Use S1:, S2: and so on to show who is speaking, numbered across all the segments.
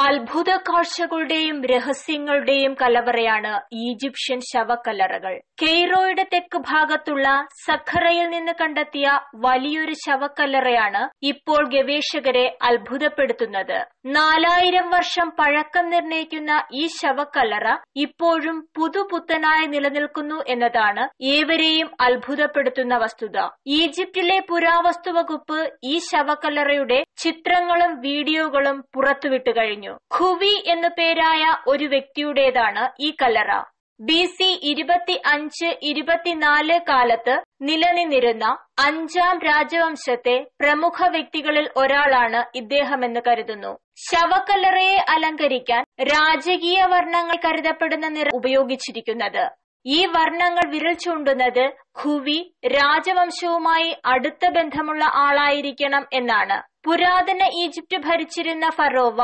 S1: അത്ഭുത കാഴ്ചകളുടെയും രഹസ്യങ്ങളുടെയും കലവറയാണ് ഈജിപ്ഷ്യൻ ശവക്കല്ലറകൾ. കെയ്റോയുടെ തെക്ക് ഭാഗത്തുള്ള സഖറയിൽ നിന്ന് കണ്ടെത്തിയ വലിയൊരു ശവക്കല്ലറയാണ് ഇപ്പോൾ ഗവേഷകരെ അത്ഭുതപ്പെടുത്തുന്നത്. നാലായിരം വർഷം പഴക്കം നിർണയിക്കുന്ന ഈ ശവക്കല്ലറ ഇപ്പോഴും പുതുപുത്തനായി നിലനിൽക്കുന്നു എന്നതാണ് ഏവരെയും അത്ഭുതപ്പെടുത്തുന്ന വസ്തുത. ഈജിപ്തിലെ പുരാവസ്തു വകുപ്പ് ഈ ശവക്കല്ലറയുടെ ചിത്രങ്ങളും വീഡിയോകളും പുറത്തുവിട്ടു കഴിഞ്ഞു ഖുവി എന്ന പേരായ ഒരു വ്യക്തിയുടേതാണ് ഈ കല്ലറ. ബി സി ഇരുപത്തി അഞ്ച് ഇരുപത്തിനാല് കാലത്ത് നിലനിന്നിരുന്ന അഞ്ചാം രാജവംശത്തെ പ്രമുഖ വ്യക്തികളിൽ ഒരാളാണ് ഇദ്ദേഹമെന്ന് കരുതുന്നു. ശവക്കല്ലറയെ അലങ്കരിക്കാൻ രാജകീയ വർണങ്ങൾ കരുതപ്പെടുന്ന നിറം ഉപയോഗിച്ചിരിക്കുന്നത്. ഈ വർണങ്ങൾ വിരൽ ചൂണ്ടുന്നത് ഖുവി രാജവംശവുമായി അടുത്ത ബന്ധമുള്ള ആളായിരിക്കണം എന്നാണ്. പുരാതന ഈജിപ്റ്റ് ഭരിച്ചിരുന്ന ഫറോവ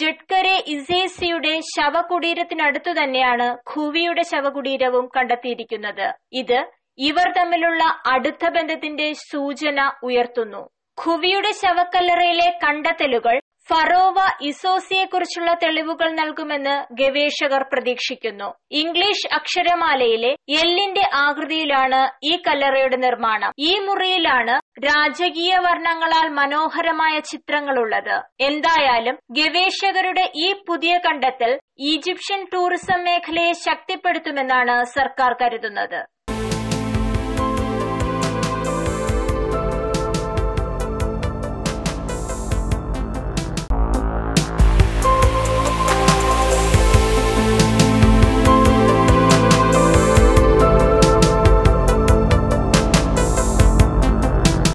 S1: ജഡ്കരെ ഇസേസിയുടെ ശവകുടീരത്തിനടുത്തു തന്നെയാണ് ഖുവിയുടെ ശവകുടീരവും കണ്ടെത്തിയിരിക്കുന്നത്. ഇത് ഇവർ തമ്മിലുള്ള അടുത്ത ബന്ധത്തിന്റെ സൂചന ഉയർത്തുന്നു. ഖുവിയുടെ ശവക്കല്ലറയിലെ കണ്ടെത്തലുകൾ ഫറോവ ഇസോസിയെക്കുറിച്ചുള്ള തെളിവുകൾ നൽകുമെന്ന് ഗവേഷകർ പ്രതീക്ഷിക്കുന്നു. ഇംഗ്ലീഷ് അക്ഷരമാലയിലെ എല്ലിന്റെ ആകൃതിയിലാണ് ഈ കല്ലറയുടെ നിർമ്മാണം. ഈ മുറിയിലാണ് രാജകീയ വർണങ്ങളാൽ മനോഹരമായ ചിത്രങ്ങളുള്ളത്. എന്തായാലും ഗവേഷകരുടെ ഈ പുതിയ കണ്ടെത്തൽ ഈജിപ്ഷ്യൻ ടൂറിസം മേഖലയെ ശക്തിപ്പെടുത്തുമെന്നാണ് സർക്കാർ കരുതുന്നത്.